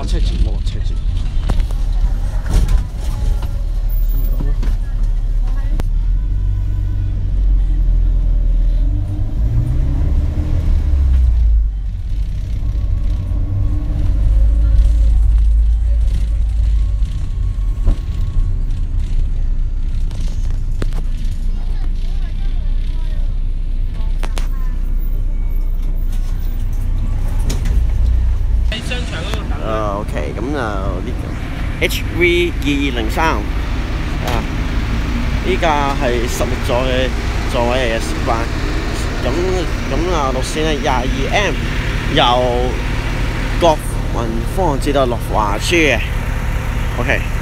맞춰야지, 뭐 맞춰야지. 接。誒 OK，咁就呢 HV 二二零三啊，呢架係十六座嘅座位嘅，習慣。咁咁啊，路線係廿二 M，由國民坊至到樂華村嘅。OK。